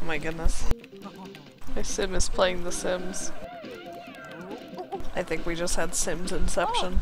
Oh my goodness. My sim is playing The Sims. I think we just had Sims Inception.